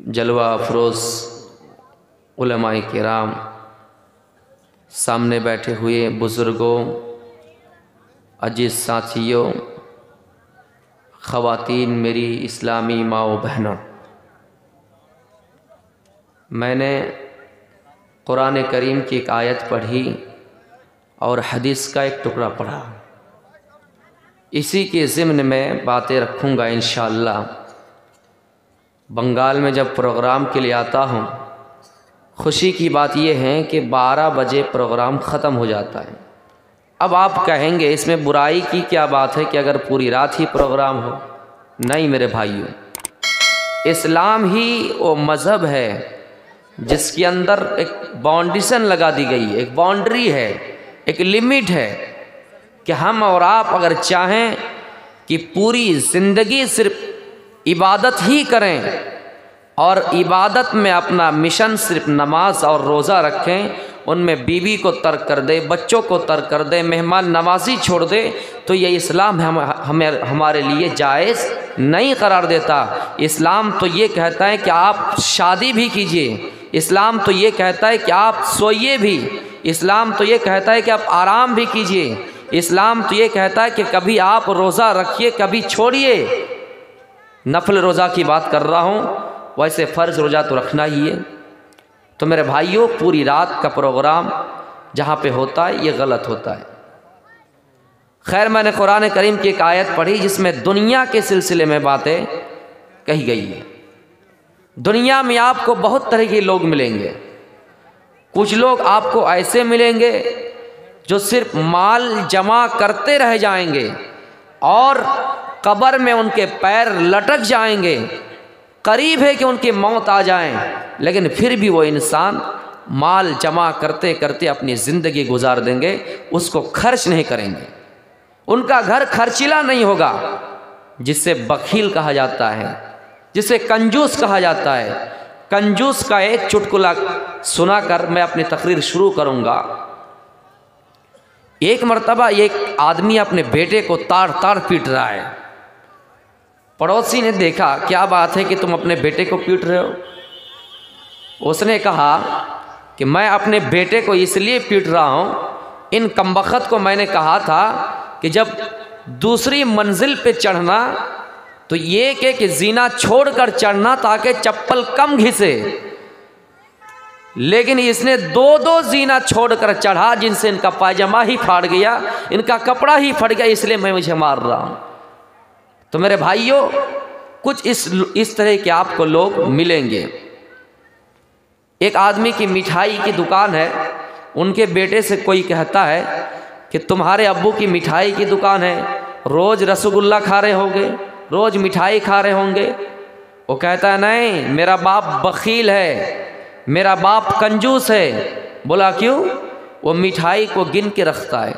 जलवा, अफरोज़, उलमाए किराम, सामने बैठे हुए बुज़ुर्गों, अज़ीज़ साथियों, ख़वातीन मेरी इस्लामी माओ बहनों। मैंने कुरान करीम की एक आयत पढ़ी और हदीस का एक टुकड़ा पढ़ा। इसी के ज़िम्न में बातें रखूँगा इन बंगाल में जब प्रोग्राम के लिए आता हूँ, खुशी की बात यह है कि 12 बजे प्रोग्राम ख़त्म हो जाता है। अब आप कहेंगे, इसमें बुराई की क्या बात है कि अगर पूरी रात ही प्रोग्राम हो? नहीं मेरे भाइयों। इस्लाम ही वो मज़हब है, जिसके अंदर एक बाउंडेशन लगा दी गई है, एक बाउंड्री है, एक लिमिट है कि हम और आप अगर चाहें कि पूरी ज़िंदगी सिर्फ़ इबादत ही करें और इबादत में अपना मिशन सिर्फ़ नमाज़ और रोज़ा रखें, उनमें बीवी को तर्क कर दे, बच्चों को तर्क कर दे, मेहमान नवाजी छोड़ दे तो ये इस्लाम हम, हमें, हमारे लिए जायज़ नहीं करार देता। इस्लाम तो ये कहता है कि आप शादी भी कीजिए, इस्लाम तो ये कहता है कि आप सोइए भी, इस्लाम तो ये कहता है कि आप आराम भी कीजिए, इस्लाम तो ये कहता है कि कभी आप रोज़ा रखिए, कभी छोड़िए नफल रोज़ा की बात कर रहा हूँ, वैसे फ़र्ज़ रोज़ा तो रखना ही है। तो मेरे भाइयों, पूरी रात का प्रोग्राम जहाँ पे होता है, ये गलत होता है। खैर, मैंने कुरान करीम की एक आयत पढ़ी जिसमें दुनिया के सिलसिले में बातें कही गई है। दुनिया में आपको बहुत तरह के लोग मिलेंगे। कुछ लोग आपको ऐसे मिलेंगे जो सिर्फ़ माल जमा करते रह जाएँगे और कब्र में उनके पैर लटक जाएँगे। करीब है कि उनकी मौत आ जाए, लेकिन फिर भी वो इंसान माल जमा करते करते अपनी ज़िंदगी गुजार देंगे, उसको खर्च नहीं करेंगे। उनका घर खर्चिला नहीं होगा जिससे बखील कहा जाता है, जिसे कंजूस कहा जाता है। कंजूस का एक चुटकुला सुनाकर मैं अपनी तकरीर शुरू करूँगा। एक मरतबा एक आदमी अपने बेटे को तार तार पीट रहा है। पड़ोसी ने देखा, क्या बात है कि तुम अपने बेटे को पीट रहे हो? उसने कहा कि मैं अपने बेटे को इसलिए पीट रहा हूँ, इन कमबख्त को मैंने कहा था कि जब दूसरी मंजिल पे चढ़ना तो ये के कि जीना छोड़कर चढ़ना ताकि चप्पल कम घिसे। लेकिन इसने दो दो जीना छोड़कर चढ़ा जिनसे इनका पायजामा ही फाड़ गया, इनका कपड़ा ही फट गया, इसलिए मैं मुझे मार रहा हूँ। तो मेरे भाइयों, कुछ इस इस तरह के आपको लोग मिलेंगे। एक आदमी की मिठाई की दुकान है, उनके बेटे से कोई कहता है कि तुम्हारे अब्बू की मिठाई की दुकान है, रोज़ रसगुल्ला खा रहे होंगे, रोज़ मिठाई खा रहे होंगे। वो कहता है, नहीं, मेरा बाप बखील है मेरा बाप कंजूस है। बोला क्यों? वो मिठाई को गिन के रखता है।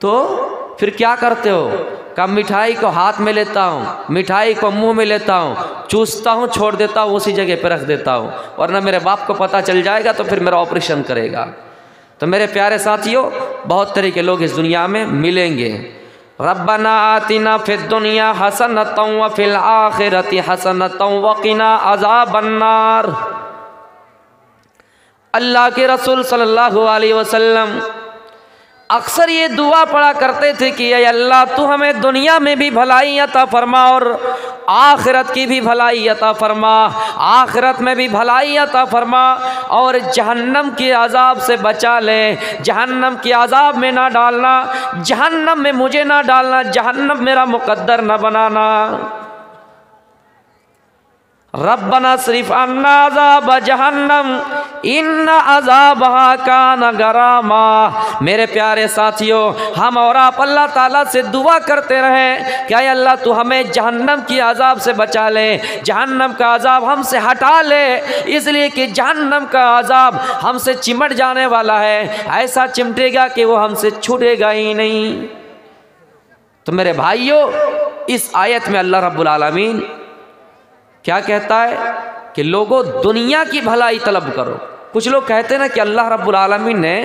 तो फिर क्या करते हो? कब मिठाई को हाथ में लेता हूँ, मिठाई को मुँह में लेता हूँ, चूसता हूँ, छोड़ देता हूँ, उसी जगह पर रख देता हूँ। वरना मेरे बाप को पता चल जाएगा तो फिर मेरा ऑपरेशन करेगा। तो मेरे प्यारे साथियों, बहुत तरह के लोग इस दुनिया में मिलेंगे। रब्बना आतिना फिर दुनिया हसनत व फिल आखिरति हसनत वकीना अजाबन्नार। अल्लाह के रसूल सल्लल्लाहु अलैहि वसल्लम, अक्सर ये दुआ पढ़ा करते थे कि अल्लाह, तू हमें दुनिया में भी भलाई अता फरमा और आखिरत की भी भलाई अता फरमा, आखिरत में भी भलाई अता फरमा और जहन्नम के अजाब से बचा ले, जहन्नम के अजाब में ना डालना, जहन्नम में मुझे ना डालना, जहन्नम मेरा मुकद्दर न बनाना। रब्बना सिर्फ़ अन्नाजाब जहन्नम इन अजाब का नगरामा मेरे प्यारे साथियों, हम और आप अल्लाह ताला से दुआ करते रहें क्या अल्लाह, तू हमें जहन्नम की अजाब से बचा ले, जहन्नम का अजाब हमसे हटा ले। इसलिए कि जहन्नम का अजाब हमसे चिमट जाने वाला है। ऐसा चिमटेगा कि वो हमसे छूटेगा ही नहीं। तो मेरे भाइयों, इस आयत में अल्लाह रब्बुल आलमीन क्या कहता है कि लोगों, दुनिया की भलाई तलब करो। कुछ लोग कहते हैं ना कि अल्लाह रब्बुल आलमीन ने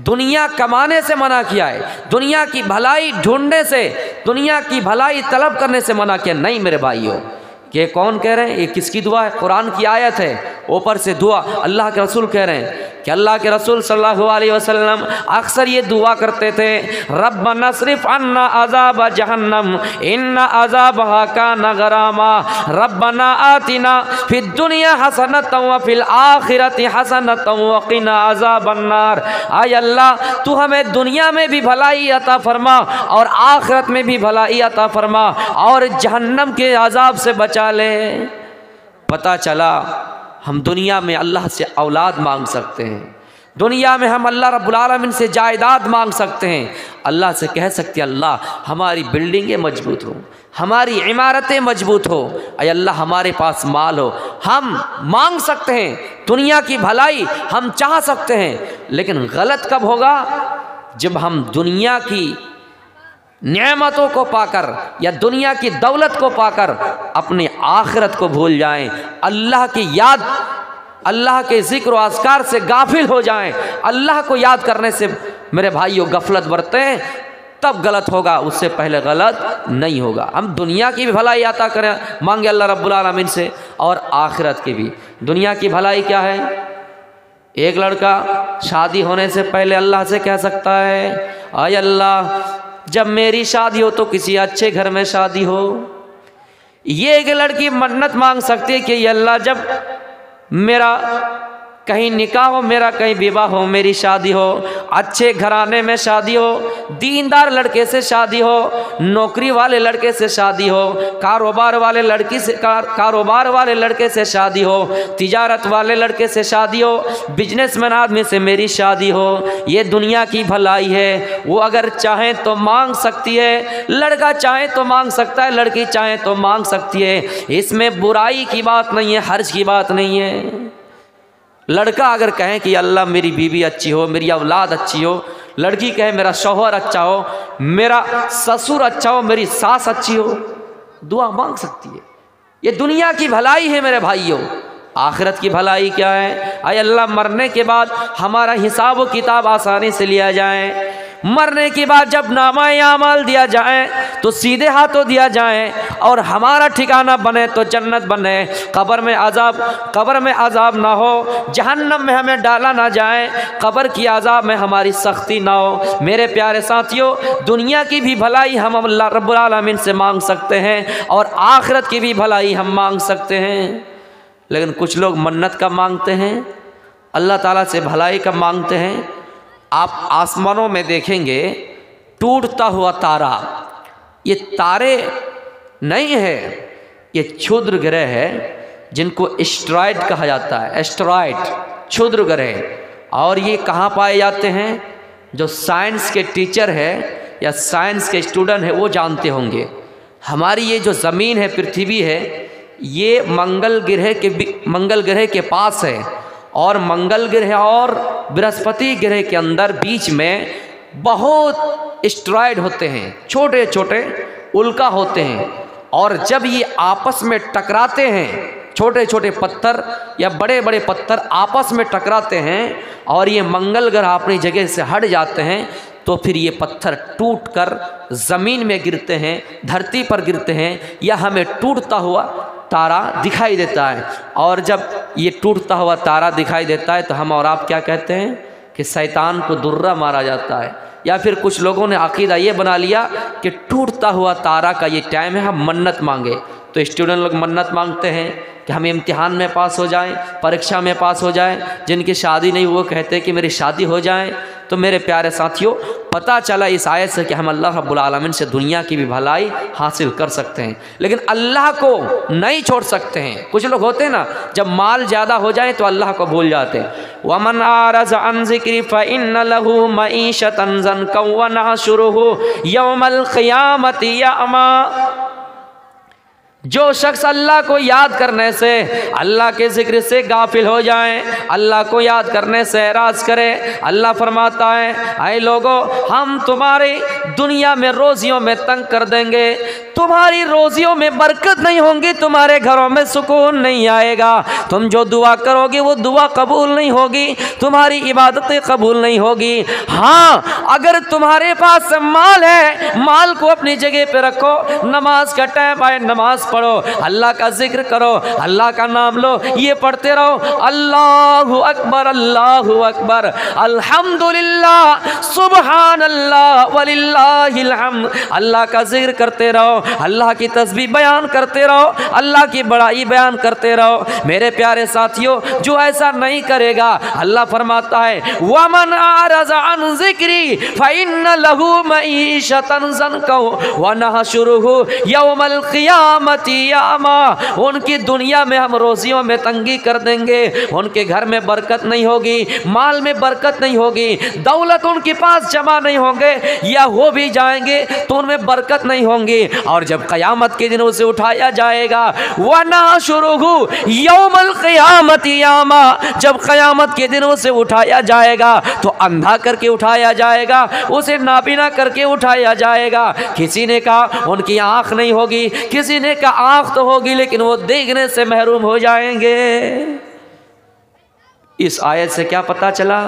दुनिया कमाने से मना किया है, दुनिया की भलाई ढूँढने से, दुनिया की भलाई तलब करने से मना किया। नहीं मेरे भाइयों कि कौन कह रहे हैं? ये किसकी दुआ है? कुरान की आयत है, ऊपर से दुआ। अल्लाह के रसूल कह रहे हैं कि अल्लाह के रसूल सल्लल्लाहु अलैहि वसल्लम अक्सर ये दुआ करते थे रब नसरिफ अन्ना अजाब जहन्नम, इन्ना अजाब का नगरामा रब्बना आतिना फिर दुनिया हसनत फिल आखिरत हसनत वकीना अजाब अन्नार आय अल्लाह, तू हमें दुनिया में भी भलाई अता फरमा और आखिरत में भी भलाई अता फरमा और जहन्नम के अजाब से बचा ले। पता चला हम दुनिया में अल्लाह से औलाद मांग सकते हैं। दुनिया में हम अल्लाह रब्बुल आलमीन से जायदाद मांग सकते हैं। अल्लाह से कह सकते अल्लाह, हमारी बिल्डिंगें मज़बूत हो, हमारी इमारतें मज़बूत हो। अय अल्लाह, हमारे पास माल हो। हम मांग सकते हैं, दुनिया की भलाई हम चाह सकते हैं, लेकिन गलत कब होगा? जब हम दुनिया की नेमतों को पाकर या दुनिया की दौलत को पाकर अपने आखिरत को भूल जाएँ। अल्लाह की याद, अल्लाह के ज़िक्र असकार से गाफिल हो जाएँ। अल्लाह को याद करने से मेरे भाइयों गफलत बरतें, तब गलत होगा, उससे पहले गलत नहीं होगा। हम दुनिया की भी भलाई आता करें, मांगे अल्लाह रब्बुल आलमीन से, और आखिरत की भी। दुनिया की भलाई क्या है? एक लड़का शादी होने से पहले अल्लाह से कह सकता है, आय अल्लाह जब मेरी शादी हो तो किसी अच्छे घर में शादी हो। ये एक लड़की मन्नत मांग सकती है कि अल्लाह जब मेरा कहीं निकाह हो मेरा कहीं विवाह हो मेरी शादी हो अच्छे घराने में शादी हो दीनदार लड़के से शादी हो नौकरी वाले लड़के से शादी हो कारोबार वाले लड़की से कार, कारोबार वाले लड़के से शादी हो तिजारत वाले लड़के से शादी हो बिजनेसमैन आदमी से मेरी शादी हो ये दुनिया की भलाई है। वो अगर चाहें तो मांग सकती है लड़का चाहे तो मांग सकता है लड़की चाहे तो मांग सकती है। इसमें बुराई की बात नहीं है हर्ज की बात नहीं है। लड़का अगर कहें कि अल्लाह मेरी बीवी अच्छी हो, मेरी औलाद अच्छी हो, लड़की कहे मेरा शोहर अच्छा हो, मेरा ससुर अच्छा हो, मेरी सास अच्छी हो, दुआ मांग सकती है। ये दुनिया की भलाई है मेरे भाइयों। आखिरत की भलाई क्या है? अरे अल्लाह मरने के बाद हमारा हिसाब व किताब आसानी से लिया जाए। मरने के बाद जब नामा अमाल दिया जाए तो सीधे हाथों दिया जाए और हमारा ठिकाना बने तो जन्नत बने। कब्र में अजाब, कब्र में अजाब ना हो, जहन्नम में हमें डाला ना जाए, कब्र की अजाब में हमारी सख्ती ना हो। मेरे प्यारे साथियों, दुनिया की भी भलाई हम अल्लाह से मांग सकते हैं और आखिरत की भी भलाई हम मांग सकते हैं। लेकिन कुछ लोग मन्नत का मांगते हैं, अल्लाह ताला से भलाई का मांगते हैं आप आसमानों में देखेंगे, टूटता हुआ तारा, ये तारे नहीं है, ये क्षुद्र ग्रह है, जिनको एस्ट्रॉयड कहा जाता है एस्ट्रॉयड क्षुद्र ग्रह। और ये कहाँ पाए जाते हैं? जो साइंस के टीचर है, या साइंस के स्टूडेंट है, वो जानते होंगे। हमारी ये जो ज़मीन है, पृथ्वी है, ये मंगल ग्रह के मंगल ग्रह के पास है। और मंगल ग्रह और बृहस्पति ग्रह के अंदर बीच में बहुत स्ट्रॉयड होते हैं छोटे छोटे उल्का होते हैं। और जब ये आपस में टकराते हैं छोटे छोटे पत्थर या बड़े बड़े पत्थर आपस में टकराते हैं और ये मंगल ग्रह अपनी जगह से हट जाते हैं तो फिर ये पत्थर टूट कर ज़मीन में गिरते हैं, धरती पर गिरते हैं या हमें टूटता हुआ तारा दिखाई देता है। और जब ये टूटता हुआ तारा दिखाई देता है तो हम और आप क्या कहते हैं कि शैतान को दुर्रा मारा जाता है। या फिर कुछ लोगों ने अकीदा ये बना लिया कि टूटता हुआ तारा का ये टाइम है, हम मन्नत मांगे। तो स्टूडेंट लोग मन्नत मांगते हैं कि हम इम्तिहान में पास हो जाएँ, परीक्षा में पास हो जाएँ। जिनकी शादी नहीं, वो कहते कि मेरी शादी हो जाए। तो मेरे प्यारे साथियों, पता चला इस आयत से कि हम अल्लाह रब्बुल से दुनिया की भी भलाई हासिल कर सकते हैं। लेकिन अल्लाह को नहीं छोड़ सकते हैं। कुछ लोग होते हैं ना, जब माल ज़्यादा हो जाए तो अल्लाह को भूल जाते हैं। वमन आरज अन लहू मीशत शुरू यौमल क़यामत यमा जो शख्स अल्लाह को याद करने से, अल्लाह के ज़िक्र से गाफिल हो जाए, अल्लाह को याद करने से एराज करे। अल्लाह फरमाता है, आए लोगों, हम तुम्हारे दुनिया में रोजियों में तंग कर देंगे। तुम्हारी रोजियों में बरकत नहीं होंगी, तुम्हारे घरों में सुकून नहीं आएगा। तुम जो दुआ करोगे, वो दुआ कबूल नहीं होगी, तुम्हारी इबादतें कबूल नहीं होगी। हाँ अगर तुम्हारे पास माल है, माल को अपनी जगह पे रखो। नमाज़ का टाइम आए, नमाज़ अल्लाह का ज़िक्र करो, अल्लाह का नाम लो, ये पढ़ते रहो, अल्लाह अकबर अल्लाह अकबर, अल्हम्दुलिल्लाह सुबहान अल्लाह वलिल्लाहिल अल्लाह का ज़िक्र करते रहो, अल्लाह की तस्वीर बयान करते रहो, अल्लाह की बड़ाई बयान करते रहो। मेरे प्यारे साथियों, जो ऐसा नहीं करेगा, अल्लाह फरमाता है, वमन आरजान जिक्री फ़ैन लहू मीशतन कहो व नहशुरुहु यौमल क़ियामति। यामा उनकी दुनिया में हम रोजियों में तंगी कर देंगे। उनके घर में बरकत नहीं होगी, माल में बरकत नहीं होगी, दौलत उनके पास जमा नहीं होंगे, या हो भी जाएँगे तो उनमें बरकत नहीं होंगी। और जब क़यामत के दिन उसे उठाया जाएगा वह ना शुरू यौमल क़यामत यामा जब क़यामत के दिन उसे उठाया जाएगा तो अंधा करके उठाया जाएगा, उसे नाबीना करके उठाया जाएगा। किसी ने कहा, उनकी आँख नहीं होगी, किसी ने कहा आँख तो होगी, लेकिन वो देखने से महरूम हो जाएँगे। इस आयत से क्या पता चला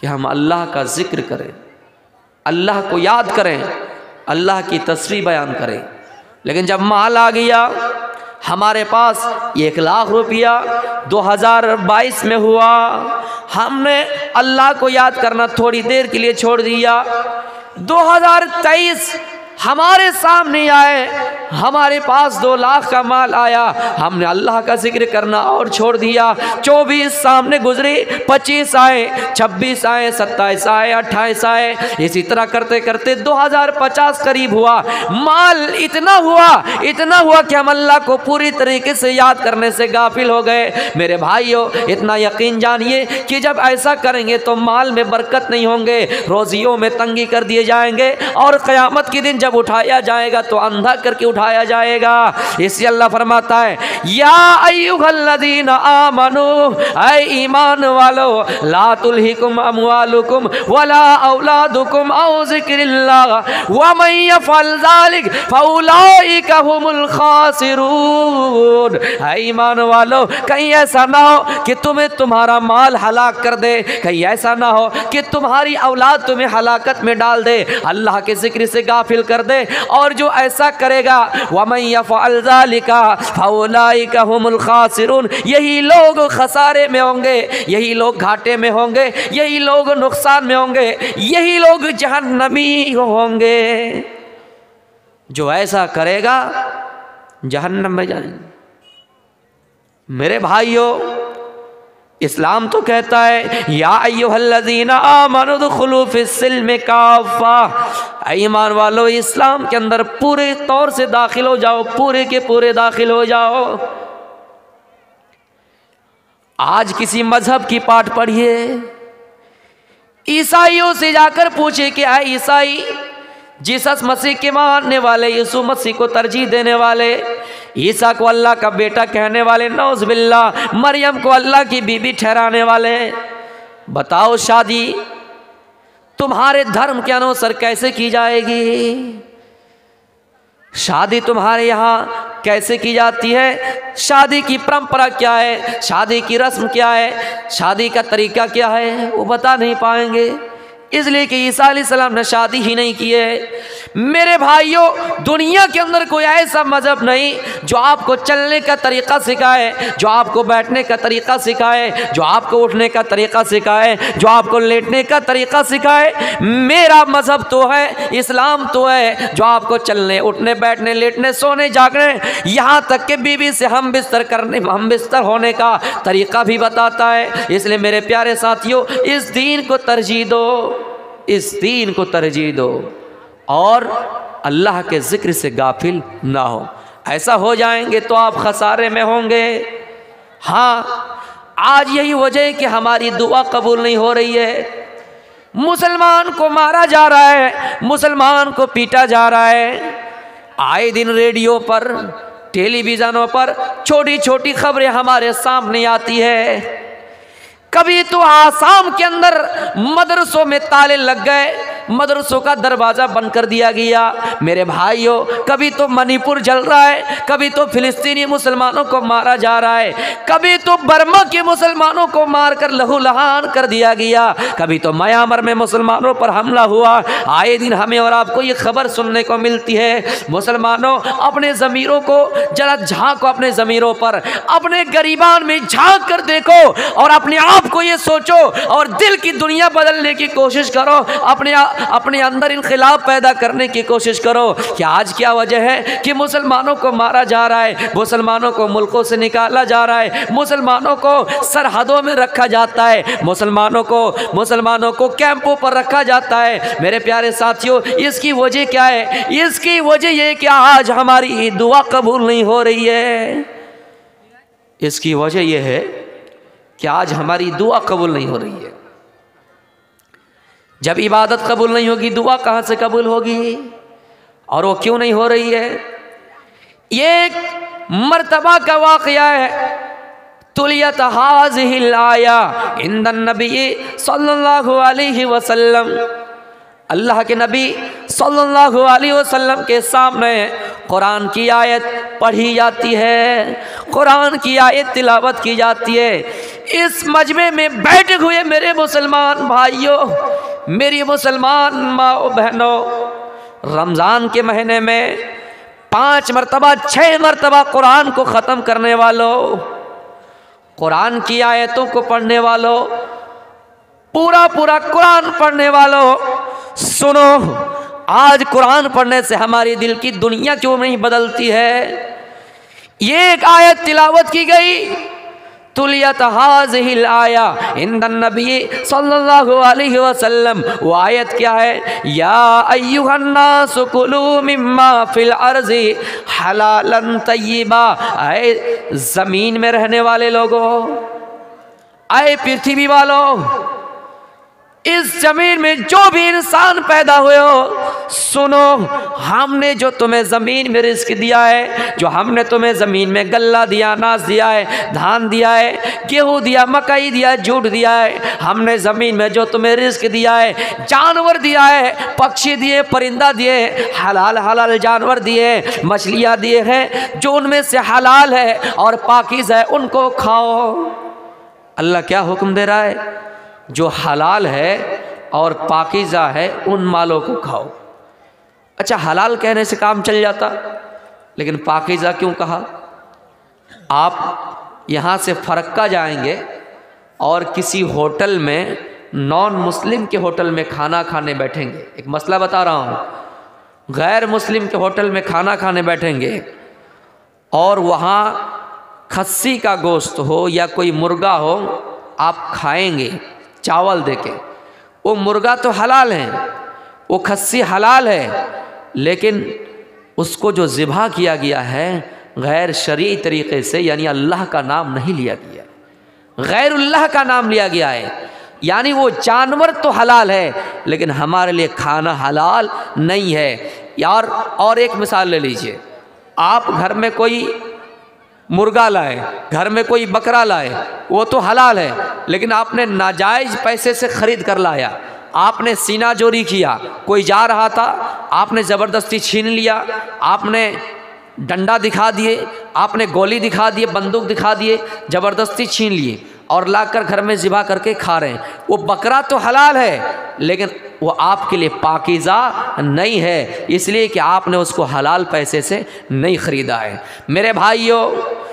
कि हम अल्लाह का ज़िक्र करें, अल्लाह को याद करें, अल्लाह की तस्वीर बयान करें। लेकिन जब माल आ गया, हमारे पास एक लाख रुपया 2022 में हुआ, हमने अल्लाह को याद करना थोड़ी देर के लिए छोड़ दिया। 2023 हमारे सामने आए, हमारे पास दो लाख का माल आया, हमने अल्लाह का ज़िक्र करना और छोड़ दिया। चौबीस सामने गुजरे, पच्चीस आए, छब्बीस आए, सत्ताईस आए, अट्ठाईस आए। इसी तरह करते करते 2050 करीब हुआ। माल इतना हुआ इतना हुआ कि हम अल्लाह को पूरी तरीके से याद करने से गाफिल हो गए। मेरे भाइयों, इतना यकीन जानिए कि जब ऐसा करेंगे तो माल में बरकत नहीं होंगे, रोजियों में तंगी कर दिए जाएँगे और क़यामत के दिन जब उठाया जाएगा तो अंधा करके उठाया जाएगा। इससे अल्लाह फरमाता है, या अयुगल्लदीन आमनु, ऐ ईमान वालो, ला तुलहिकुम अमवालुकुम वला औलादुकुम औ जिक्रिल्लाह, व मन यफअल ज़ालिक फउलाइका हुमुल खासिरून। ऐ ईमान वालो, कहीं ऐसा ना हो कि तुम्हें तुम्हारा माल हलाक कर दे, कहीं ऐसा ना हो कि तुम्हारी औलाद तुम्हें हलाकत में डाल दे। अल्लाह के ज़िक्र से गाफिल कर दे और जो ऐसा करेगा खासिरून। यही लोग खसारे में होंगे, यही लोग घाटे में होंगे, यही लोग नुकसान में होंगे, यही लोग जहन्नमी होंगे। जो ऐसा करेगा, जहन्नम में जाएँगे। मेरे भाइयों इस्लाम तो कहता है, या में काफा ईमान वालो, इस्लाम के अंदर पूरे तौर से दाखिल हो जाओ, पूरे के पूरे दाखिल हो जाओ। आज किसी मज़हब की पाठ पढ़िए। ईसाइयों से जाकर पूछे कि आए ईसाई, जीसस मसीह के मानने वाले, यीशु मसीह को तरजीह देने वाले ईसा को अल्लाह का बेटा कहने वाले नौज बिल्ला मरियम को अल्लाह की बीबी ठहराने वाले, बताओ शादी तुम्हारे धर्म के अनुसार कैसे की जाएगी? शादी तुम्हारे यहाँ कैसे की जाती है? शादी की परंपरा क्या है? शादी की रस्म क्या है? शादी का तरीका क्या है? वो बता नहीं पाएँगे। इसलिए कि ईसा सलाम ने शादी ही नहीं की है। मेरे भाइयों, दुनिया के अंदर कोई ऐसा मज़हब नहीं जो आपको चलने का तरीक़ा सिखाए, जो आपको बैठने का तरीक़ा सिखाए, जो आपको उठने का तरीक़ा सिखाए, जो आपको लेटने का तरीक़ा सिखाए। मेरा मज़हब तो है, इस्लाम तो है, जो आपको चलने, उठने, बैठने, लेटने, सोने, जागने, यहाँ तक के बीवी से हम बिस्तर करने, हम बिस्तर होने का तरीक़ा भी बताता है। इसलिए मेरे प्यारे साथियों, इस दीन को तरजीह दो। इस दीन को तरजीह दो और अल्लाह के ज़िक्र से गाफिल ना हो। ऐसा हो जाएँगे तो आप खसारे में होंगे। हाँ आज यही वजह है कि हमारी दुआ कबूल नहीं हो रही है। मुसलमान को मारा जा रहा है, मुसलमान को पीटा जा रहा है। आए दिन रेडियो पर, टेलीविज़नों पर छोटी छोटी खबरें हमारे सामने आती है। कभी तो आसाम के अंदर मदरसों में ताले लग गए। मदरसों का दरवाज़ा बंद कर दिया गया। मेरे भाइयों, कभी तो मणिपुर जल रहा है, कभी तो फिलिस्तीनी मुसलमानों को मारा जा रहा है, कभी तो बर्मा के मुसलमानों को मारकर लहू लहान कर दिया गया। कभी तो म्यांमार में मुसलमानों पर हमला हुआ। आए दिन हमें और आपको ये खबर सुनने को मिलती है। मुसलमानों अपने ज़मीरों को, जरा झांको अपने ज़मीरों पर। अपने गरीबान में झाँक कर देखो और अपने आप को ये सोचो और दिल की दुनिया बदलने की कोशिश करो। अपने अपने अंदर इनकलाब पैदा करने की कोशिश करो कि आज क्या वजह है कि मुसलमानों को मारा जा रहा है? मुसलमानों को मुल्कों से निकाला जा रहा है। मुसलमानों को सरहदों में रखा जाता है। मुसलमानों को मुसलमानों को कैंपों पर रखा जाता है। मेरे प्यारे साथियों, इसकी वजह क्या है? इसकी वजह यह कि आज हमारी दुआ कबूल नहीं हो रही है। इसकी वजह यह है कि आज हमारी दुआ कबूल नहीं हो रही है। जब इबादत कबूल नहीं होगी, दुआ कहाँ से कबूल होगी? और वो क्यों नहीं हो रही है? ये एक मरतबा का वाक़ है। तुलियत हाजिलाया इंदन नबी सल्लल्लाहु अलैहि वसल्लम। अल्लाह के नबी सल्लल्लाहु अलैहि वसल्लम के सामने कुरान की आयत पढ़ी जाती है। कुरान की आयत तिलावत की जाती है। इस मजमे में बैठे हुए मेरे मुसलमान भाइयों, मेरी मुसलमान माओ बहनों, रमज़ान के महीने में पाँच मरतबा छः मरतबा कुरान को ख़त्म करने वालों, कुरान की आयतों को पढ़ने वालों पूरा पूरा कुरान पढ़ने वालों, सुनो, आज कुरान पढ़ने से हमारी दिल की दुनिया क्यों नहीं बदलती है? ये एक आयत तिलावत की गई। तुलियत हाजिल आया इंदन नबी सल्लल्लाहु अलैहि वसल्लम वो आयत क्या है या अय्युहन्नास सुकुलू मिम्मा फिल अर्जी हलालन तय्यिबा आए ज़मीन में रहने वाले लोगों आए पृथ्वी वालों इस ज़मीन में जो भी इंसान पैदा हुए हो, सुनो, हमने जो तुम्हें ज़मीन में रिस्क दिया है, जो हमने तुम्हें ज़मीन में गल्ला दिया, अनाज दिया है, धान दिया है, गेहूँ दिया, मकई दिया, जूट दिया है, हमने ज़मीन में जो तुम्हें रिस्क दिया है, जानवर दिया है, पक्षी दिए, परिंदा दिए हलाल हलाल जानवर दिए मछलियाँ दिए हैं, जो उनमें से हलाल है और पाकिज़ है, उनको खाओ। अल्लाह क्या हुक्म दे रहा है? जो हलाल है और पाकिज़ा है, उन मालों को खाओ। अच्छा हलाल कहने से काम चल जाता, लेकिन पाकिज़ा क्यों कहा? आप यहाँ से फ़रक्का जाएँगे और किसी होटल में नॉन मुस्लिम के होटल में खाना खाने बैठेंगे। एक मसला बता रहा हूँ गैर मुस्लिम के होटल में खाना खाने बैठेंगे और वहाँ खस्सी का गोश्त हो या कोई मुर्गा हो, आप खाएँगे। चावल दे के वो मुर्गा तो हलाल है, वो खस्सी हलाल है, लेकिन उसको जो ज़िबा किया गया है, गैर शरी तरीक़े से, यानी अल्लाह का नाम नहीं लिया गया गैर अल्लाह का नाम लिया गया है। यानी वो जानवर तो हलाल है, लेकिन हमारे लिए खाना हलाल नहीं है। यार, और एक मिसाल ले लीजिए। आप घर में कोई मुर्गा लाए, घर में कोई बकरा लाए, वो तो हलाल है, लेकिन आपने नाजायज़ पैसे से ख़रीद कर लाया। आपने सीना जोरी किया, कोई जा रहा था, आपने ज़बरदस्ती छीन लिया, आपने डंडा दिखा दिए, आपने गोली दिखा दिए, बंदूक दिखा दिए, ज़बरदस्ती छीन लिए। और लाकर घर में ज़िबा करके खा रहे हैं। वो बकरा तो हलाल है, लेकिन वो आपके लिए पाकिज़ा नहीं है, इसलिए कि आपने उसको हलाल पैसे से नहीं ख़रीदा है। मेरे भाइयों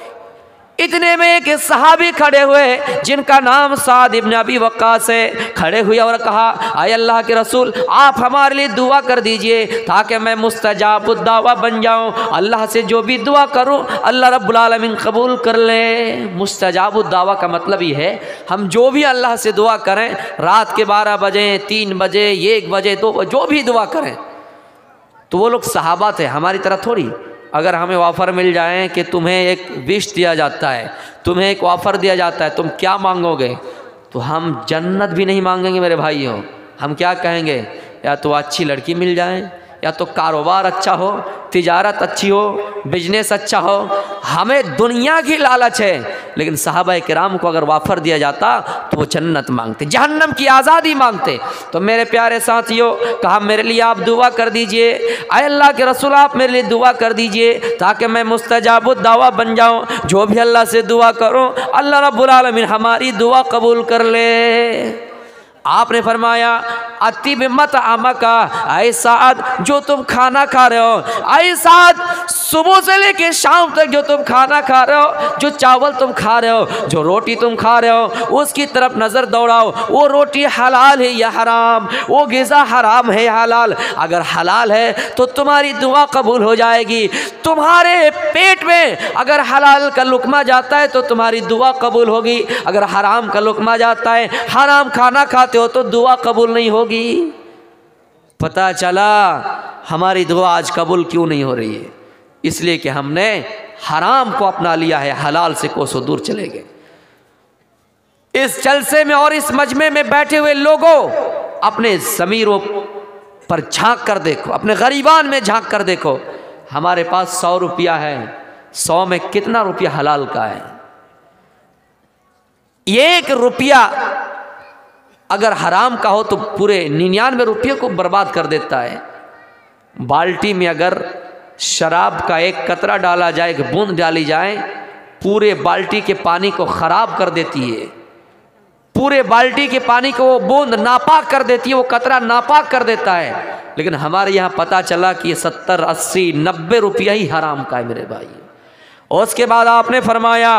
इतने में एक सहाबी खड़े हुए, जिनका नाम साद इब्न अबी वक्कास है, खड़े हुए और कहा आय अल्लाह के रसूल, आप हमारे लिए दुआ कर दीजिए, ताकि मैं मुस्तजाब दावा बन जाऊँ। अल्लाह से जो भी दुआ करूँ, अल्लाह रब्बुल आलमीन कबूल कर ले। मुस्तजाब दावा का मतलब ये है, हम जो भी अल्लाह से दुआ करें, रात के बारह बजे, तीन बजे, एक बजे, दो जो भी दुआ करें। तो वो लोग सहाबा थे, हमारी तरह थोड़ी। अगर हमें ऑफ़र मिल जाए कि तुम्हें एक विश दिया जाता है, तुम्हें एक ऑफ़र दिया जाता है, तुम क्या मांगोगे? तो हम जन्नत भी नहीं मांगेंगे मेरे भाइयों। हम क्या कहेंगे? या तो अच्छी लड़की मिल जाए या तो कारोबार अच्छा हो, तिजारत अच्छी हो, बिज़नेस अच्छा हो, हमें दुनिया की लालच है। लेकिन साहबा कराम को अगर वाफर दिया जाता तो वो जन्नत मांगते, जहन्नम की आज़ादी मांगते। तो मेरे प्यारे साथियों, कहा, मेरे लिए आप दुआ कर दीजिए। आए अल्लाह के रसूल, आप मेरे लिए दुआ कर दीजिए, ताकि मैं मुस्तजाब दावा बन जाऊँ, जो भी अल्लाह से दुआ करूँ, अल्लाह रब्बुल आलमीन हमारी दुआ कबूल कर ले। आपने फरमाया, अति मत आमका ऐसा जो तुम खाना खा रहे हो। ऐसा सुबह से लेके शाम तक जो तुम खाना खा रहे हो, जो चावल तुम खा रहे हो, जो रोटी तुम खा रहे हो, उसकी तरफ़ नज़र दौड़ाओ। वो रोटी हलाल है या हराम? वो गज़ा हराम है या हलाल? अगर हलाल है तो तुम्हारी दुआ कबूल हो जाएगी। तुम्हारे पेट में अगर हलाल का लुकमा जाता है तो तुम्हारी दुआ कबूल होगी। अगर हराम का लुकमा जाता है, हराम खाना खाते हो तो दुआ कबूल नहीं होगी। पता चला, हमारी दुआ आज कबूल क्यों नहीं हो रही है? इसलिए कि हमने हराम को अपना लिया है, हलाल से कोसों दूर चले गए। इस जलसे में और इस मजमे में बैठे हुए लोगों, अपने ज़मीरों पर झाँक कर देखो, अपने गरीबान में झाँक कर देखो, हमारे पास सौ रुपया है, सौ में कितना रुपया हलाल का है? एक रुपया अगर हराम का हो तो पूरे निन्यानवे रुपये को बर्बाद कर देता है। बाल्टी में अगर शराब का एक कतरा डाला जाए, एक बूंद डाली जाए, पूरे बाल्टी के पानी को ख़राब कर देती है। पूरे बाल्टी के पानी को वो बूंद नापाक कर देती है, वो कतरा नापाक कर देता है। लेकिन हमारे यहाँ पता चला कि ये सत्तर, अस्सी, नब्बे रुपया ही हराम का है मेरे भाई। उसके बाद आपने फरमाया,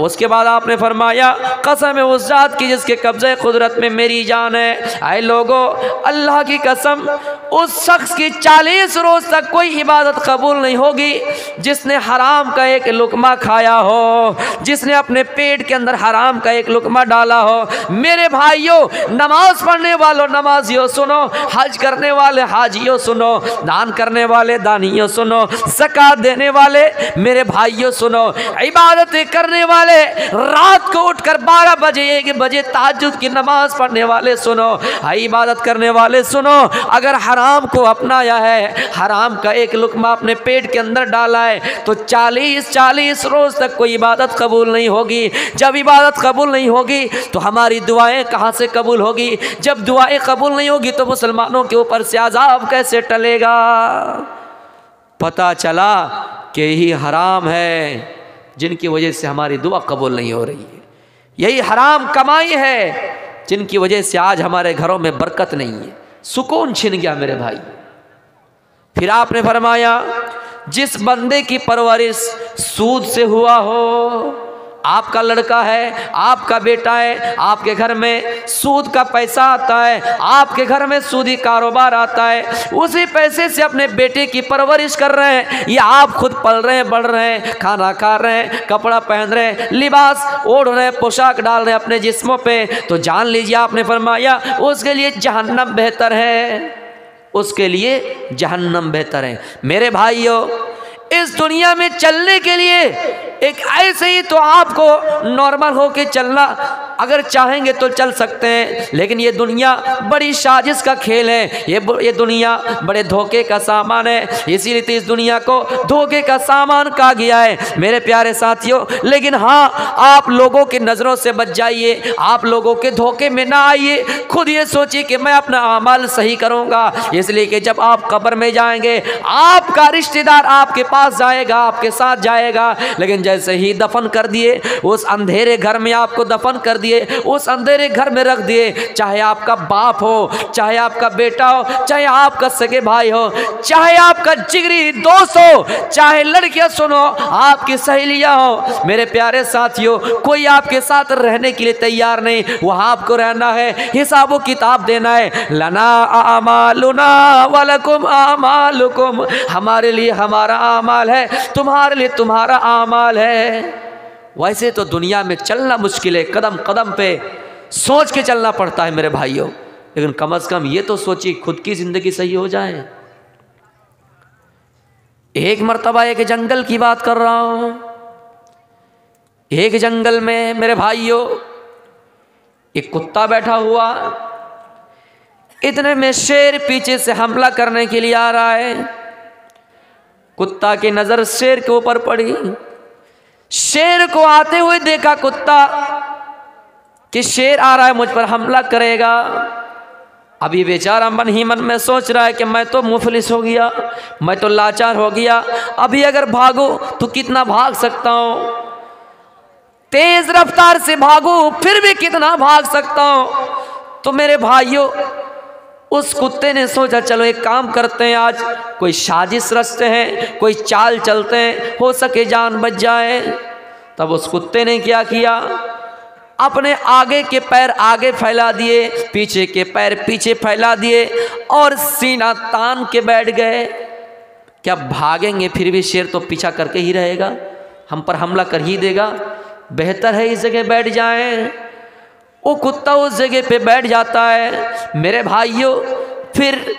उसके बाद आपने फरमाया, कसम है उस जात की जिसके कब्ज़े कुदरत में मेरी जान है। आए लोगो, अल्लाह की कसम उस शख्स की चालीस रोज़ तक कोई इबादत कबूल नहीं होगी जिसने हराम का एक लुकमा खाया हो, जिसने अपने पेट के अंदर हराम का एक लुकमा डाला हो। मेरे भाइयों, नमाज़ पढ़ने वालों, नमाजियों सुनो, हज करने वाले, हाजियों सुनो, दान करने वाले, दानियों सुनो, जक़ात देने वाले, मेरे भाइयों सुनो, इबादत करने वाले, रात को उठकर 12 बजे, एक बजे ताजुद की नमाज़ पढ़ने वाले सुनो, इबादत करने वाले सुनो, अगर हराम को अपनाया है। हराम का एक लुकमा अपने पेट के अंदर डाला है। तो 40 40 रोज तक कोई इबादत कबूल नहीं होगी। जब इबादत कबूल नहीं होगी तो हमारी दुआएँ कहाँ से कबूल होगी? जब दुआएँ कबूल नहीं होगी तो मुसलमानों के ऊपर से आज़ाब कैसे टलेगा? पता चला कि यही हराम है, जिनकी वजह से हमारी दुआ कबूल नहीं हो रही है। यही हराम कमाई है, जिनकी वजह से आज हमारे घरों में बरकत नहीं है। सुकून छिन गया मेरे भाई। फिर आपने फरमाया, जिस बंदे की परवरिश सूद से हुआ हो आपका लड़का है, आपका बेटा है, आपके घर में सूद का पैसा आता है, आपके घर में सूदी कारोबार आता है, उसी पैसे से अपने बेटे की परवरिश कर रहे हैं। या आप खुद पल रहे हैं, बढ़ रहे हैं, खाना खा रहे हैं, कपड़ा पहन रहे हैं, लिबास ओढ़ रहे हैं, पोशाक डाल रहे हैं अपने जिस्मों पे। तो जान लीजिए आपने फरमाया, उसके लिए जहन्नम बेहतर है। उसके लिए जहन्नम बेहतर है। मेरे भाइयों, इस दुनिया में चलने के लिए एक ऐसे ही तो आपको नॉर्मल होके चलना, अगर चाहेंगे तो चल सकते हैं, लेकिन ये दुनिया बड़ी साजिश का खेल है। ये ये दुनिया बड़े धोखे का सामान है। इसीलिए तो इस दुनिया को धोखे का सामान कहा गया है। मेरे प्यारे साथियों, लेकिन हाँ आप लोगों की नज़रों से बच जाइए। आप लोगों के धोखे में ना आइए। खुद ये सोचिए कि मैं अपना अमल सही करूँगा। इसलिए कि जब आप कब्र में जाएँगे, आपका रिश्तेदार आपके पास जाएगा, आपके साथ जाएगा। लेकिन जैसे ही दफन कर दिए, उस अंधेरे घर में आपको दफन कर दिए, उस अंधेरे घर में रख दिए। चाहे आपका बाप हो, चाहे आपका बेटा हो, चाहे आपका सगे भाई हो, चाहे आपका जिगरी दोस्त हो, चाहे लड़कियाँ सुनो, आपकी सहेलियाँ हो। मेरे प्यारे साथियों, कोई आपके साथ रहने के लिए तैयार नहीं, वहाँ आपको रहना है, हिसाबो किताब देना है। लना आमालुना वलकुम आमालुकुम, हमारे लिए हमारा आमाल है, तुम्हारे लिए तुम्हारा आमाल है वैसे तो दुनिया में चलना मुश्किल है, कदम कदम पे सोच के चलना पड़ता है मेरे भाइयों। लेकिन कम अज़ कम ये तो सोचिए खुद की ज़िंदगी सही हो जाए। एक मरतबा एक जंगल की बात कर रहा हूँ। एक जंगल में मेरे भाइयों, एक कुत्ता बैठा हुआ। इतने में शेर पीछे से हमला करने के लिए आ रहा है। कुत्ता की नज़र शेर के ऊपर पड़ी। शेर को आते हुए देखा कुत्ता कि शेर आ रहा है मुझ पर हमला करेगा। अभी बेचारा मन ही मन में सोच रहा है कि मैं तो मुफलिस हो गया, मैं तो लाचार हो गया। अभी अगर भागो तो कितना भाग सकता हूँ? तेज रफ्तार से भागो, फिर भी कितना भाग सकता हूँ? तो मेरे भाइयों उस कुत्ते ने सोचा, चलो एक काम करते हैं आज। कोई साजिश रचते हैं, कोई चाल चलते हैं, हो सके जान बच जाए। तब उस कुत्ते ने क्या किया? अपने आगे के पैर आगे फैला दिए, पीछे के पैर पीछे फैला दिए और सीना तान के बैठ गए। क्या भागेंगे फिर भी शेर तो पीछा करके ही रहेगा? हम पर हमला कर ही देगा। बेहतर है इस जगह बैठ जाए। वो कुत्ता उस जगह पे बैठ जाता है। मेरे भाइयों, फिर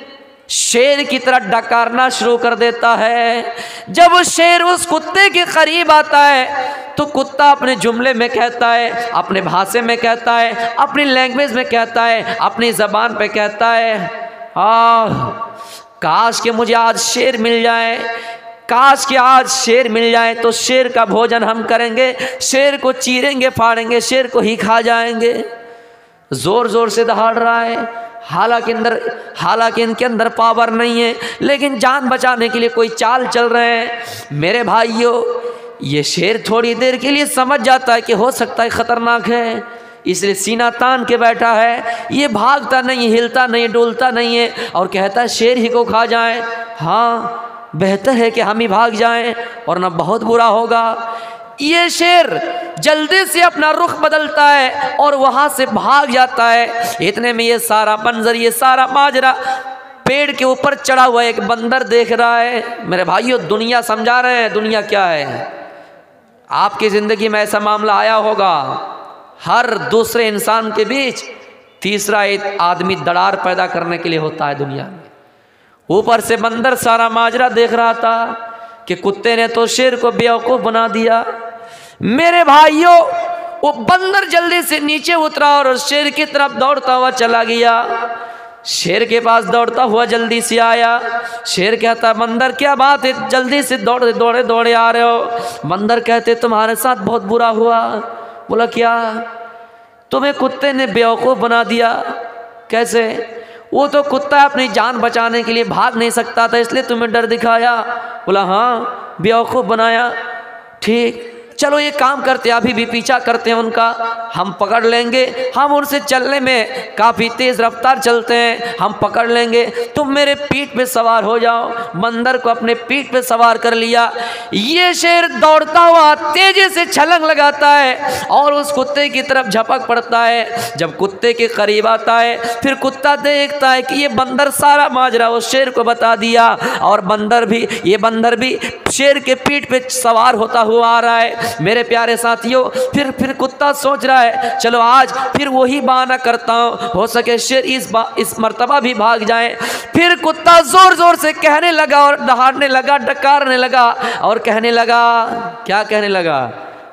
शेर की तरह डकारना शुरू कर देता है। जब शेर उस कुत्ते के करीब आता है तो कुत्ता अपने जुमले में कहता है, अपने भाषा में कहता है, अपनी लैंग्वेज में कहता है, अपनी ज़बान पे कहता है आ काश के मुझे आज शेर मिल जाए काश के आज शेर मिल जाए तो शेर का भोजन हम करेंगे, शेर को चीरेंगे, फाड़ेंगे, शेर को ही खा जाएँगे। ज़ोर ज़ोर से दहाड़ रहा है, हालाँकि अंदर, हालाँकि इनके अंदर पावर नहीं है, लेकिन जान बचाने के लिए कोई चाल चल रहे हैं। मेरे भाइयों, ये शेर थोड़ी देर के लिए समझ जाता है कि हो सकता है ख़तरनाक है, इसलिए सीना तान के बैठा है। ये भागता नहीं, हिलता नहीं, डोलता नहीं है और कहता है, शेर ही को खा जाए। हाँ बेहतर है कि हम ही भाग जाएँ और ना बहुत बुरा होगा। ये शेर जल्दी से अपना रुख बदलता है और वहाँ से भाग जाता है। इतने में ये सारा मंजर, ये सारा माजरा पेड़ के ऊपर चढ़ा हुआ एक बंदर देख रहा है। मेरे भाइयों, दुनिया समझा रहे हैं, दुनिया क्या है? आपकी ज़िंदगी में ऐसा मामला आया होगा। हर दूसरे इंसान के बीच तीसरा एक आदमी दरार पैदा करने के लिए होता है दुनिया में। ऊपर से बंदर सारा माजरा देख रहा था कि कुत्ते ने तो शेर को बेवकूफ़ बना दिया। मेरे भाइयों, वो बंदर जल्दी से नीचे उतरा और शेर की तरफ़ दौड़ता हुआ चला गया। शेर के पास दौड़ता हुआ जल्दी से आया। शेर कहता, बंदर, क्या बात है? जल्दी से दौड़े दौड़े दौड़े आ रहे हो। बंदर कहते, तुम्हारे साथ बहुत बुरा हुआ। बोला, क्या? तुम्हें कुत्ते ने बेवकूफ़ बना दिया? कैसे? वो तो कुत्ता अपनी जान बचाने के लिए भाग नहीं सकता था, इसलिए तुम्हें डर दिखाया। बोला हाँ बेवकूफ़ बनाया। ठीक चलो ये काम करते अभी भी पीछा करते हैं उनका। हम पकड़ लेंगे। हम उनसे चलने में काफ़ी तेज़ रफ्तार चलते हैं। हम पकड़ लेंगे। तुम मेरे पीठ पे सवार हो जाओ। बंदर को अपने पीठ पे सवार कर लिया। ये शेर दौड़ता हुआ तेज़ी से छलंग लगाता है और उस कुत्ते की तरफ़ झपक पड़ता है। जब कुत्ते के करीब आता है, फिर कुत्ता देखता है कि ये बंदर सारा माजरा उस शेर को बता दिया। और बंदर भी, ये बंदर भी शेर के पीठ पे सवार होता हुआ आ रहा है। मेरे प्यारे साथियों, फिर फिर कुत्ता सोच रहा है, चलो आज फिर वही बहाना करता हूँ। हो सके शेर इस इस मरतबा भी भाग जाए। फिर कुत्ता ज़ोर ज़ोर से कहने लगा और दहाड़ने लगा, डकारने लगा और कहने लगा, क्या कहने लगा?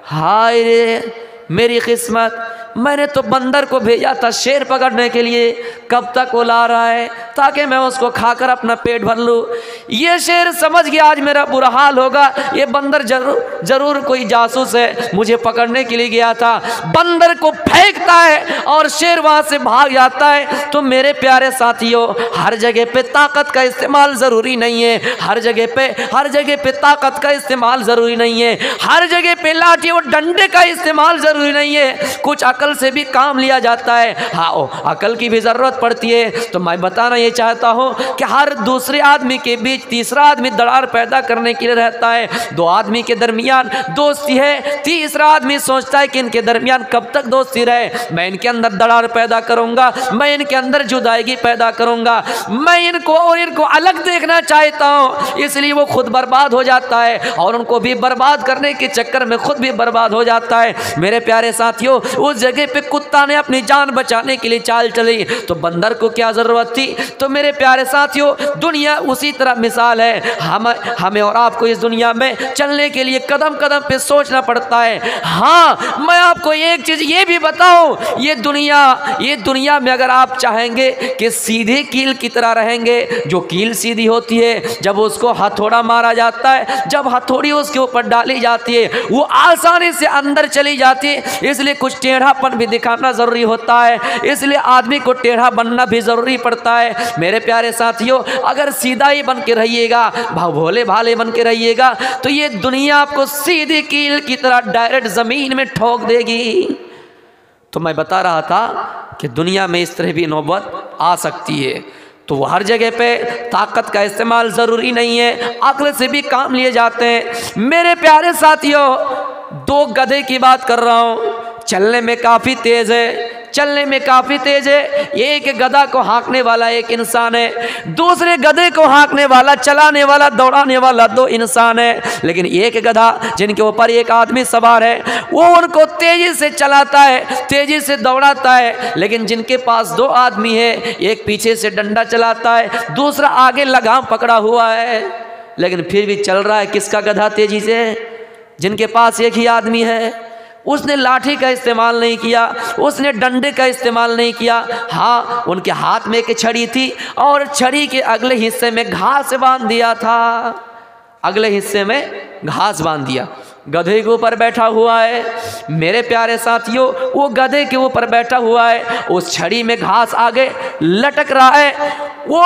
हाय रे मेरी किस्मत, मैंने तो बंदर को भेजा था शेर पकड़ने के लिए। कब तक वो ला रहा है? ताकि मैं उसको खाकर अपना पेट भर लूँ। ये शेर समझ गया, आज मेरा बुरा हाल होगा। ये बंदर ज़रूर ज़रूर कोई जासूस है। मुझे पकड़ने के लिए गया था। बंदर को फेंकता है और शेर वहाँ से भाग जाता है। तो मेरे प्यारे साथियों, हर जगह पे ताकत का इस्तेमाल ज़रूरी नहीं है। हर जगह पे, हर जगह पे ताकत का इस्तेमाल ज़रूरी नहीं है। हर जगह पे लाठी और डंडे का इस्तेमाल ज़रूरी नहीं है। कुछ अकल से भी काम लिया जाता है। हाँ ओ, अकल की भी ज़रूरत पड़ती है। तो मैं बताना ये चाहता हूँ कि हर दूसरे आदमी के बीच तीसरा आदमी दरार पैदा करने के लिए रहता है। दो आदमी के दरमियान दोस्ती है। तीसरा आदमी सोचता है कि इनके दरमियान कब तक दोस्ती रहे। मैं इनके अंदर दरार पैदा करूँगा। मैं इनके अंदर जुदाईगी पैदा करूँगा। मैं इनको और इनको अलग देखना चाहता हूँ। इसलिए वो खुद बर्बाद हो जाता है और उनको भी बर्बाद करने के चक्कर में खुद भी बर्बाद हो जाता है। मेरे प्यारे साथियों, उस जगह पे कुत्ता ने अपनी जान बचाने के लिए चाल चली। तो बंदर को क्या ज़रूरत थी? तो मेरे प्यारे साथियों, दुनिया उसी तरह मिसाल है। हम, हमें और आपको इस दुनिया में चलने के लिए कदम कदम पे सोचना पड़ता है। हाँ मैं आपको एक चीज़ ये भी बताऊँ, ये दुनिया ये दुनिया में अगर आप चाहेंगे कि सीधे कील की तरह रहेंगे, जो कील सीधी होती है, जब उसको हथौड़ा मारा जाता है, जब हथौड़ी उसके ऊपर डाली जाती है, वो आसानी से अंदर चली जाती है। इसलिए कुछ टेढ़ापन भी दिखाना ज़रूरी होता है। इसलिए आदमी को टेढ़ा बनना भी ज़रूरी पड़ता है। मेरे प्यारे साथियों, अगर सीधा ही बन के रहिएगा, भाव भोले भाले बन के रहिएगा तो ये दुनिया आपको सीधी कील की तरह डायरेक्ट ज़मीन में ठोक देगी। तो मैं बता रहा था कि दुनिया में इस तरह भी नौबत आ सकती है। तो हर जगह पे ताकत का इस्तेमाल ज़रूरी नहीं है। अक्ल से भी काम लिए जाते हैं। मेरे प्यारे साथियों दो गधे की बात कर रहा हूँ। चलने में काफ़ी तेज़ है, चलने में काफ़ी तेज है। एक गधा को हाँकने वाला एक इंसान है, दूसरे गधे को हाँकने वाला, चलाने वाला, दौड़ाने वाला दो इंसान है। लेकिन एक गधा, जिनके ऊपर एक आदमी सवार है, वो उनको तेज़ी से चलाता है, तेज़ी से दौड़ाता है। लेकिन जिनके पास दो आदमी है, एक पीछे से डंडा चलाता है, दूसरा आगे लगाम पकड़ा हुआ है। लेकिन फिर भी चल रहा है, किसका गधा तेज़ी से जिनके पास एक ही आदमी है, उसने लाठी का इस्तेमाल नहीं किया, उसने डंडे का इस्तेमाल नहीं किया। हाँ उनके हाथ में एक छड़ी थी और छड़ी के अगले हिस्से में घास बाँध दिया था। अगले हिस्से में घास बाँध दिया। गधे के ऊपर बैठा हुआ है। मेरे प्यारे साथियों, वो गधे के ऊपर बैठा हुआ है। उस छड़ी में घास आगे लटक रहा है। वो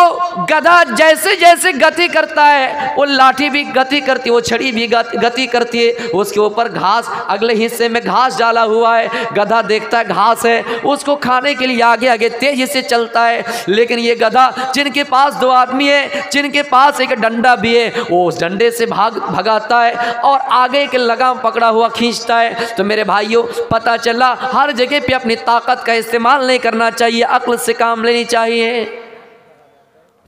गधा जैसे जैसे गति करता है। वो लाठी भी गति करती है, वो छड़ी भी गति करती है। उसके ऊपर घास, अगले हिस्से में घास डाला हुआ है। गधा देखता है घास है। उसको खाने के लिए आगे आगे तेज़ी से चलता है। लेकिन ये गधा, जिनके पास दो आदमी है, जिनके पास एक डंडा भी है, वो उस डंडे से भाग, भगाता है और आगे के लगाम पकड़ा हुआ खींचता है। तो मेरे भाइयों, पता चला, हर जगह पे अपनी ताकत का इस्तेमाल नहीं करना चाहिए, अक्ल से काम लेनी चाहिए।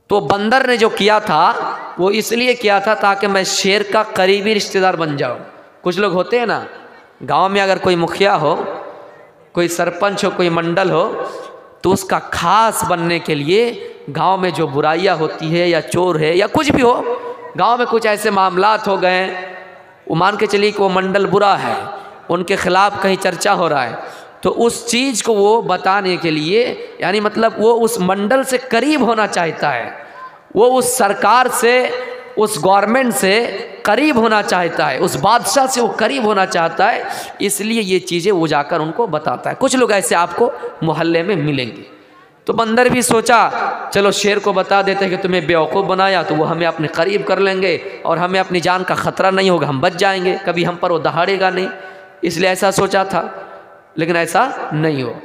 तो बंदर ने जो किया था, वो इसलिए किया था ताकि मैं शेर का करीबी रिश्तेदार बन जाऊँ। कुछ लोग होते हैं ना, गाँव में अगर कोई मुखिया हो, कोई सरपंच हो, कोई मंडल हो तो उसका खास बनने के लिए गाँव में जो बुराइयाँ होती है या चोर है या कुछ भी हो, गाँव में कुछ ऐसे मामला हो गए वो मान के चलिए कि वो मंडल बुरा है, उनके खिलाफ कहीं चर्चा हो रहा है तो उस चीज़ को वो बताने के लिए, यानी मतलब वो उस मंडल से करीब होना चाहता है, वो उस सरकार से, उस गवर्नमेंट से करीब होना चाहता है, उस बादशाह से वो करीब होना चाहता है, इसलिए ये चीज़ें वो जाकर उनको बताता है। कुछ लोग ऐसे आपको मोहल्ले में मिलेंगे। तो बंदर भी सोचा, चलो शेर को बता देते हैं कि तुम्हें बेवकूफ़ बनाया तो वो हमें अपने करीब कर लेंगे और हमें अपनी जान का ख़तरा नहीं होगा, हम बच जाएँगे, कभी हम पर वो दहाड़ेगा नहीं। इसलिए ऐसा सोचा था, लेकिन ऐसा नहीं हो